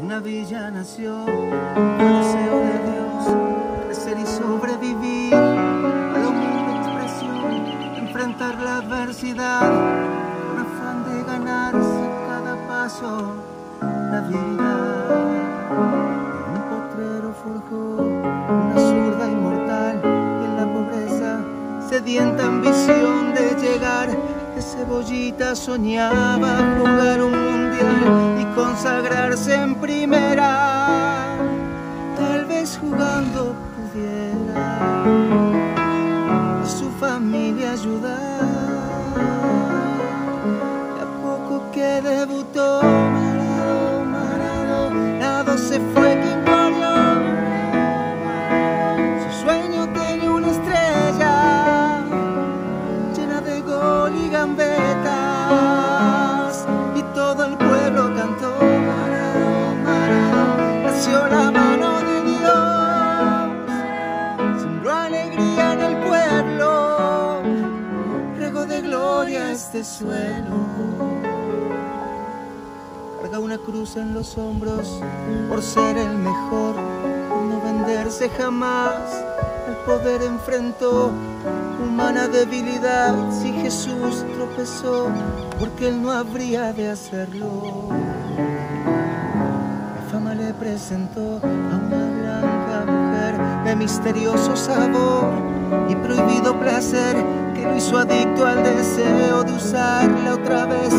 una villa nació, el deseo de Dios, crecer y sobrevivir, a lo mismo expresión, enfrentar la adversidad, con afán de ganarse cada paso la vida. Un potrero forjó una zurda inmortal y en la pobreza sedienta ambición de llegar. Que cebollita soñaba jugar un y consagrarse en primera. Tal vez jugando pudiera Nació la mano de Dios. Sembró alegría en el pueblo regó de gloria este suelo. Carga una cruz en los hombros por ser el mejor no venderse jamás. El poder enfrentó humana debilidad. Si Jesús tropezó, porque él no habría de hacerlo. Fama le presentó a una blanca mujer de misterioso sabor y prohibido placer que lo hizo adicto al deseo de usarla otra vez,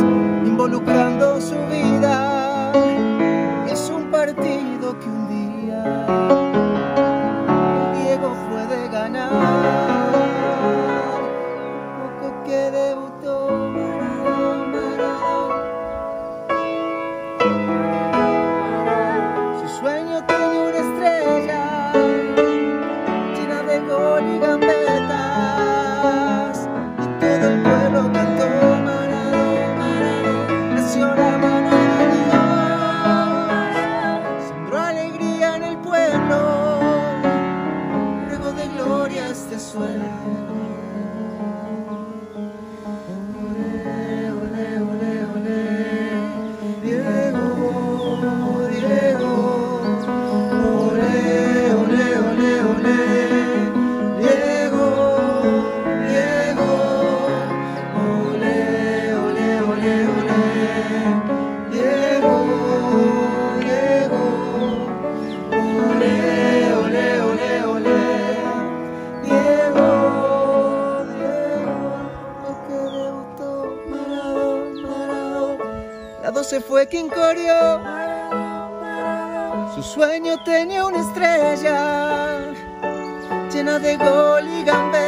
La 12 fue quien corrió. Su sueño tenía una estrella llena de gol y gambetas.